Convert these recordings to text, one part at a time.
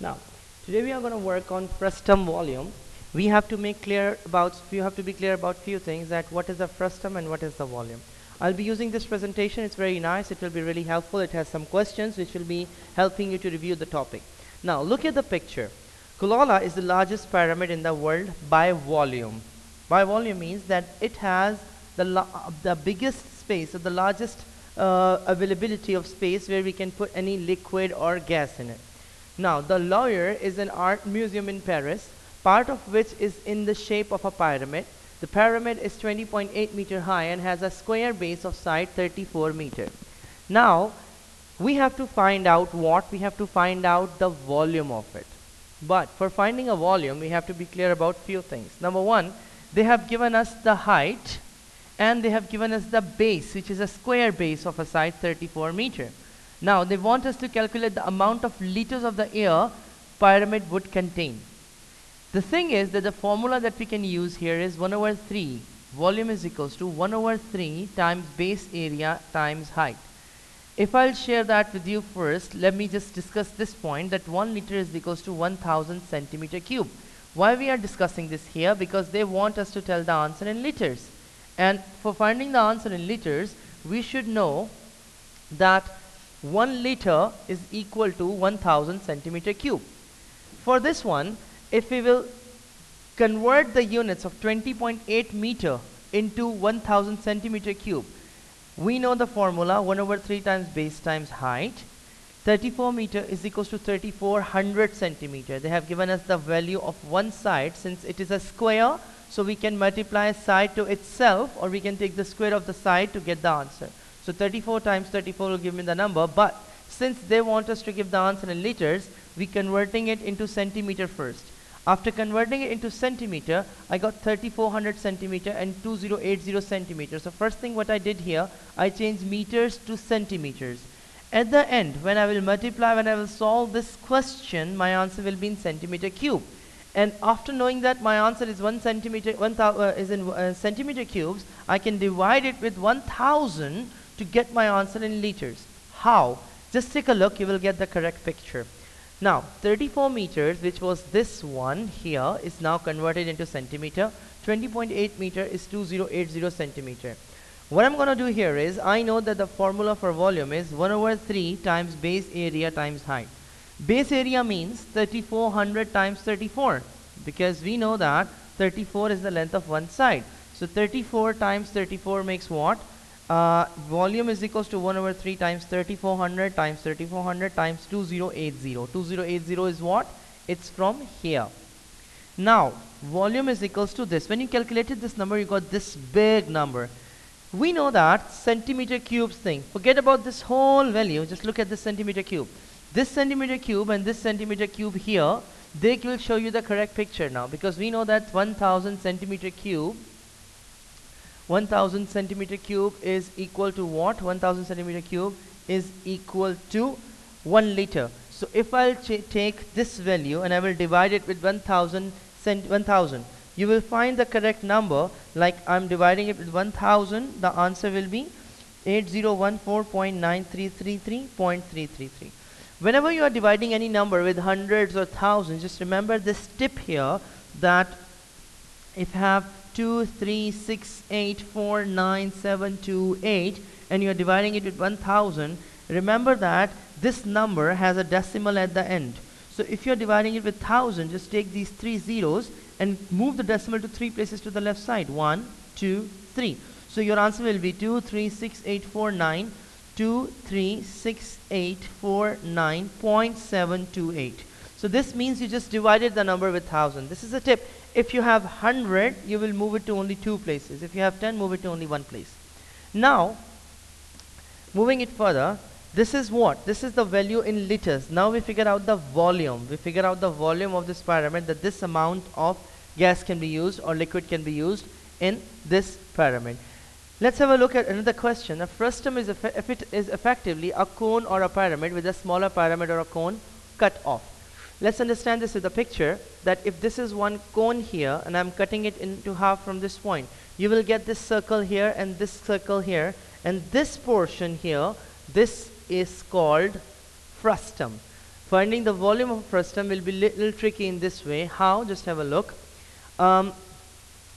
Now, today we are going to work on frustum volume. We have to make clear about, you have to be clear about few things that what is the frustum and what is the volume. I'll be using this presentation, it's very nice, it will be really helpful, it has some questions which will be helping you to review the topic. Now, look at the picture. Cholula is the largest pyramid in the world by volume. By volume means that it has the, the biggest space or the largest uh, availability of space where we can put any liquid or gas in it. Now, the Louvre is an art museum in Paris, part of which is in the shape of a pyramid. The pyramid is 20.8 meter high and has a square base of side 34 meter. Now, we have to find out what? We have to find out the volume of it. But for finding a volume, we have to be clear about few things. Number one, they have given us the height and they have given us the base, which is a square base of a side 34 meter. Now they want us to calculate the amount of liters of the air pyramid would contain. The thing is that the formula that we can use here is 1 over 3. Volume is equals to 1 over 3 times base area times height. If I'll share that with you first, let me just discuss this point that 1 liter is equals to 1000 centimeter cube. Why we are discussing this here? Because they want us to tell the answer in liters. And for finding the answer in liters, we should know that 1 liter is equal to 1000 centimeter cube. For this one, if we will convert the units of 20.8 meter into 1000 centimeter cube, we know the formula 1 over 3 times base times height. 34 meter is equals to 3400 centimeter. They have given us the value of one side since it is a square so we can multiply a side to itself or we can take the square of the side to get the answer. So 34 times 34 will give me the number, but since they want us to give the answer in liters, we converting it into centimeter first. After converting it into centimeter, I got 3400 centimeter and 2080 centimeters. So first thing what I did here, I changed meters to centimeters. At the end, when I will multiply, when I will solve this question, my answer will be in centimeter cube. And after knowing that my answer is 1 centimeter, 1, uh, is in uh, centimeter cubes, I can divide it with 1000 to get my answer in liters. How? Just take a look, you will get the correct picture. Now, 34 meters, which was this one here, is now converted into centimeter. 20.8 meter is 2080 centimeter. What I'm going to do here is, I know that the formula for volume is 1 over 3 times base area times height. Base area means 3400 times 34 because we know that 34 is the length of one side. So 34 times 34 makes what? Uh, volume is equals to 1 over 3 times 3400 times 3400 times 2080 2080 is what? It's from here. Now volume is equals to this. When you calculated this number you got this big number. We know that centimeter cubes thing. Forget about this whole value. Just look at this centimeter cube. This centimeter cube and this centimeter cube here they will show you the correct picture now because we know that 1000 centimeter cube 1000 centimeter cube is equal to what? 1000 centimeter cube is equal to 1 liter. So if I'll take this value and I will divide it with 1000 cent 1000 you will find the correct number. Like I'm dividing it with 1000 the answer will be 8014.9333.333 whenever you are dividing any number with hundreds or thousands just remember this tip here that if have 2, 3, 6, 8, 4, 9, 7, 2, 8 and you are dividing it with 1000 remember that this number has a decimal at the end. So if you're dividing it with 1000 just take these three zeros and move the decimal to three places to the left side. 1 2 3 so your answer will be 2 3 6 8 4 9 2 3 6 8 4 9.728 so this means you just divided the number with 1000 this is a tip if you have 100, you will move it to only two places. If you have 10, move it to only one place. Now, moving it further, this is what? This is the value in liters. Now we figure out the volume. We figure out the volume of this pyramid that this amount of gas can be used or liquid can be used in this pyramid. Let's have a look at another question. A frustum is if it is effectively a cone or a pyramid with a smaller pyramid or a cone cut off. Let's understand this with a picture that if this is one cone here and I'm cutting it into half from this point, you will get this circle here and this circle here and this portion here, this is called frustum. Finding the volume of frustum will be little tricky in this way. How? Just have a look. Um,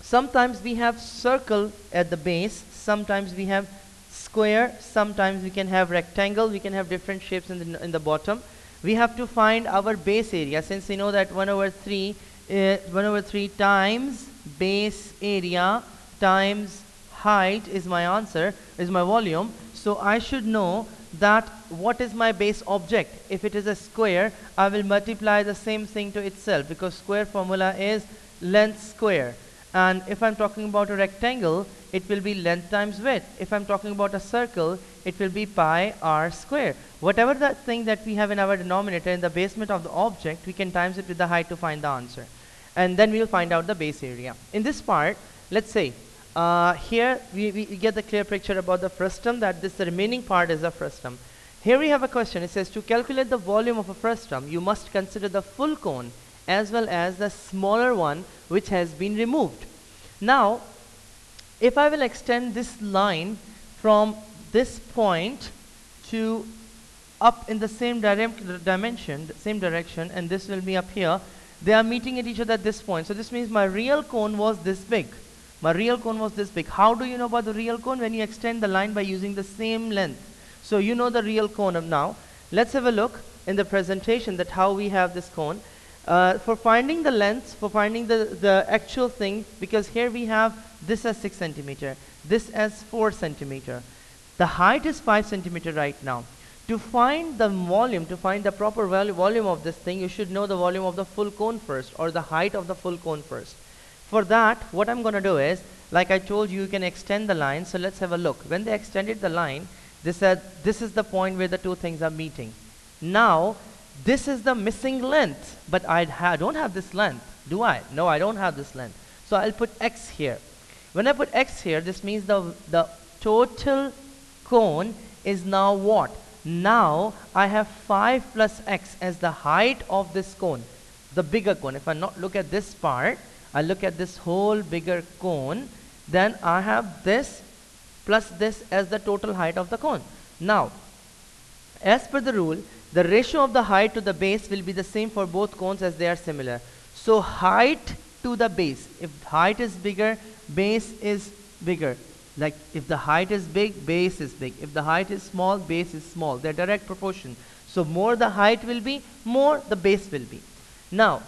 sometimes we have circle at the base, sometimes we have square, sometimes we can have rectangle, we can have different shapes in the, in the bottom. We have to find our base area since we know that 1 over 3, uh, 1 over 3 times base area times height is my answer, is my volume. So I should know that what is my base object. If it is a square, I will multiply the same thing to itself because square formula is length square. And if I'm talking about a rectangle, it will be length times width. If I'm talking about a circle, it will be pi r square. Whatever that thing that we have in our denominator in the basement of the object, we can times it with the height to find the answer. And then we'll find out the base area. In this part, let's say, uh, here we, we get the clear picture about the frustum that this the remaining part is a frustum. Here we have a question. It says to calculate the volume of a frustum, you must consider the full cone as well as the smaller one which has been removed. Now, if I will extend this line from this point to up in the same dimension, same direction, and this will be up here, they are meeting at each other at this point. So this means my real cone was this big. My real cone was this big. How do you know about the real cone? When you extend the line by using the same length. So you know the real cone now. Let's have a look in the presentation that how we have this cone. Uh, for finding the length, for finding the, the actual thing, because here we have this as 6 centimeter, this as 4 centimeter. The height is 5 centimeter right now. To find the volume, to find the proper volume of this thing, you should know the volume of the full cone first, or the height of the full cone first. For that, what I'm going to do is, like I told you, you can extend the line. So let's have a look. When they extended the line, they said this is the point where the two things are meeting. Now, this is the missing length, but I ha don't have this length, do I? No, I don't have this length. So I'll put x here. When I put x here, this means the, the total cone is now what? Now I have 5 plus x as the height of this cone, the bigger cone. If I not look at this part, I look at this whole bigger cone, then I have this plus this as the total height of the cone. Now, as per the rule, the ratio of the height to the base will be the same for both cones as they are similar. So height to the base, if height is bigger, base is bigger. Like if the height is big, base is big. If the height is small, base is small. They're direct proportion. So more the height will be, more the base will be. Now,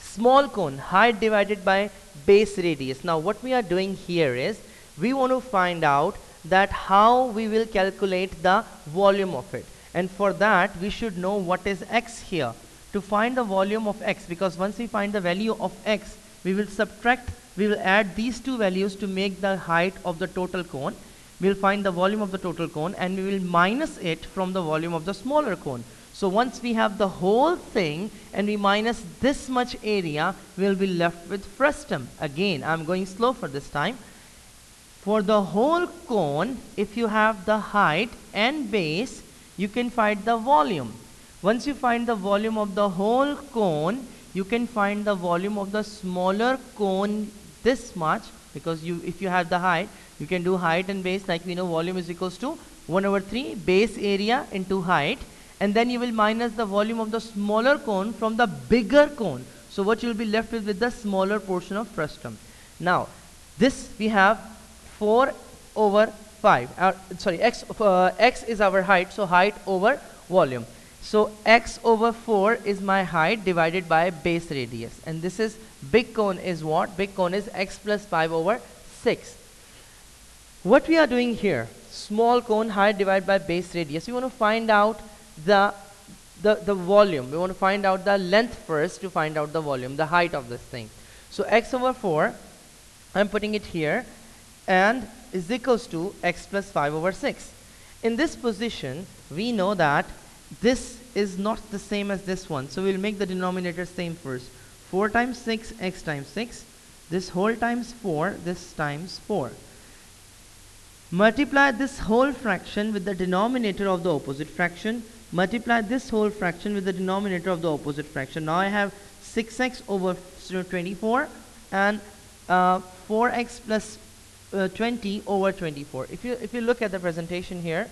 small cone, height divided by base radius. Now what we are doing here is, we want to find out that how we will calculate the volume of it. And for that, we should know what is x here. To find the volume of x, because once we find the value of x, we will subtract, we will add these two values to make the height of the total cone. We'll find the volume of the total cone and we will minus it from the volume of the smaller cone. So once we have the whole thing and we minus this much area, we'll be left with frustum. Again, I'm going slow for this time. For the whole cone, if you have the height and base, you can find the volume. Once you find the volume of the whole cone, you can find the volume of the smaller cone this much because you if you have the height, you can do height and base like we know volume is equals to 1 over 3 base area into height and then you will minus the volume of the smaller cone from the bigger cone. So what you will be left with with the smaller portion of frustum. Now this we have 4 over 5 uh, sorry x uh, x is our height so height over volume. So x over 4 is my height divided by base radius. And this is big cone is what? Big cone is x plus 5 over 6 what we are doing here small cone height divided by base radius. We want to find out the the the volume. We want to find out the length first to find out the volume the height of this thing. So x over 4 I'm putting it here and is equals to x plus 5 over 6. In this position, we know that this is not the same as this one. So we'll make the denominator same first. 4 times 6, x times 6. This whole times 4, this times 4. Multiply this whole fraction with the denominator of the opposite fraction. Multiply this whole fraction with the denominator of the opposite fraction. Now I have 6x over 24 and uh, 4x plus uh, 20 over 24. If you, if you look at the presentation here,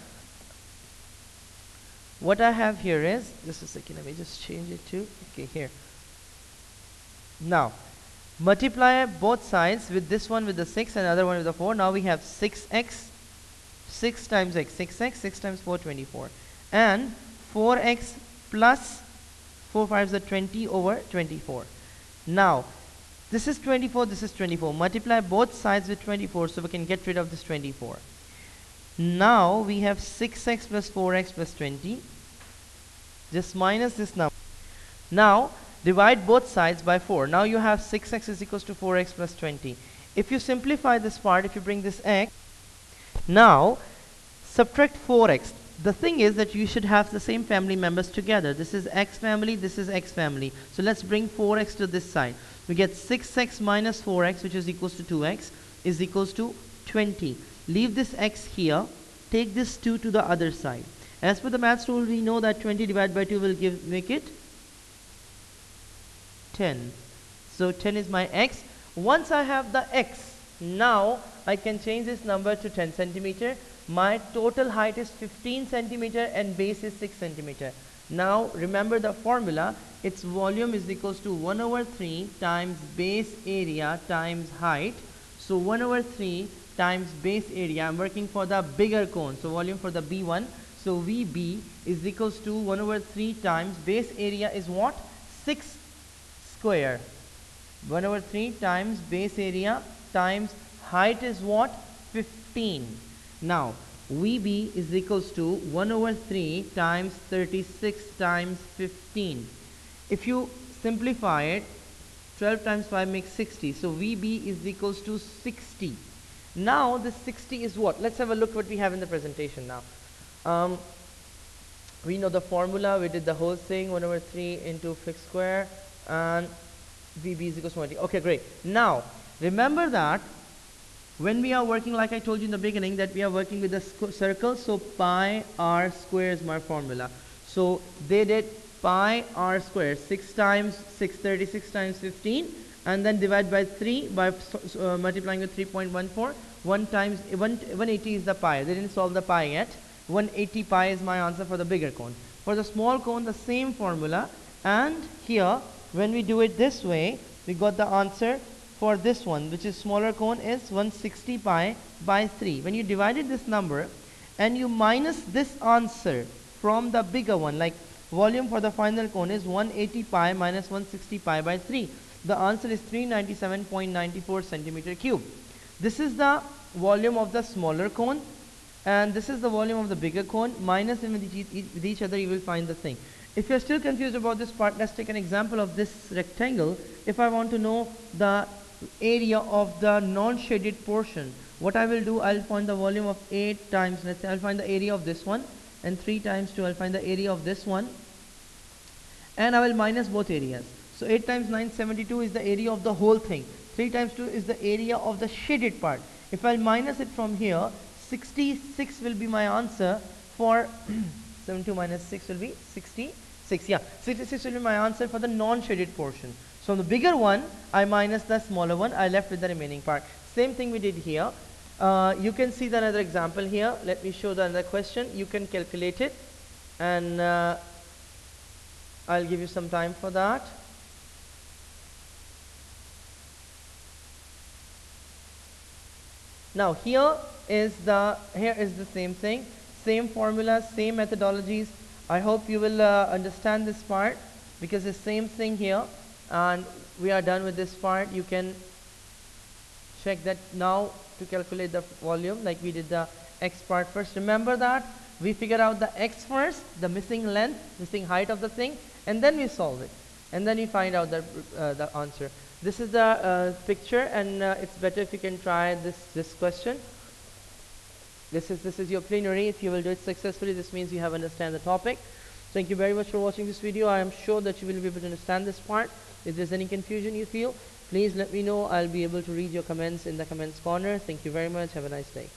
what I have here is just a second let me just change it to okay here. Now multiply both sides with this one with the 6 and other one with the 4 now we have 6x 6 times x 6x 6 times 4 24 and 4x plus 4 5 is 20 over 24 now this is 24 this is 24 multiply both sides with 24 so we can get rid of this 24 now we have 6x plus 4x plus 20 just minus this number now divide both sides by 4 now you have 6x is equals to 4x plus 20 if you simplify this part if you bring this x now subtract 4x the thing is that you should have the same family members together. This is x family this is x family. So let's bring 4x to this side we get 6x minus 4x which is equals to 2x is equals to 20 leave this x here. Take this 2 to the other side. As per the maths rule we know that 20 divided by 2 will give make it 10 so 10 is my x. Once I have the x now I can change this number to 10 centimeter. My total height is 15 centimeter and base is 6 centimeter now remember the formula. Its volume is equals to 1 over 3 times base area times height. So 1 over 3 times base area. I'm working for the bigger cone. So volume for the B1 so VB is equals to 1 over 3 times base area is what? 6 square. 1 over 3 times base area times height is what? 15 now VB is equals to 1 over 3 times 36 times 15 if you simplify it 12 times 5 makes 60 so VB is equals to 60 now this 60 is what? Let's have a look what we have in the presentation now. Um, we know the formula, we did the whole thing, 1 over 3 into fixed square and VB is equals to 20. Okay, great. Now, remember that when we are working, like I told you in the beginning, that we are working with the circle, so pi r square is my formula. So they did pi r square, 6 times 636 times 15 and then divide by 3 by uh, multiplying with 3.14 1 times 1 180 is the pi. They didn't solve the pi yet. 180 pi is my answer for the bigger cone. For the small cone the same formula and here when we do it this way we got the answer for this one which is smaller cone is 160 pi by 3 when you divided this number and you minus this answer from the bigger one like volume for the final cone is 180 pi minus 160 pi by 3 the answer is 397.94 centimeter cube. This is the volume of the smaller cone and this is the volume of the bigger cone. Minus them with each, other you will find the thing. If you're still confused about this part let's take an example of this rectangle. If I want to know the area of the non-shaded portion. What I will do I'll find the volume of 8 times. Let's say I'll find the area of this one and 3 times 2 I'll find the area of this one and I will minus both areas. So 8 times 972 is the area of the whole thing. 3 times 2 is the area of the shaded part. If I will minus it from here 66 will be my answer for 72 minus 6 will be 66 yeah 66 will be my answer for the non-shaded portion so the bigger one I minus the smaller one I left with the remaining part. Same thing we did here. Uh, you can see the another example here. Let me show the another question. You can calculate it. And uh, I'll give you some time for that. Now here is the here is the same thing, same formula, same methodologies. I hope you will uh, understand this part because the same thing here and we are done with this part. You can check that now to calculate the volume like we did the x part first. Remember that we figure out the x first, the missing length, missing height of the thing and then we solve it and then we find out the, uh, the answer. This is the uh, picture and uh, it's better if you can try this, this question. This is, this is your plenary. If you will do it successfully, this means you have understand the topic. Thank you very much for watching this video. I am sure that you will be able to understand this part. If there's any confusion you feel, please let me know. I'll be able to read your comments in the comments corner. Thank you very much. Have a nice day.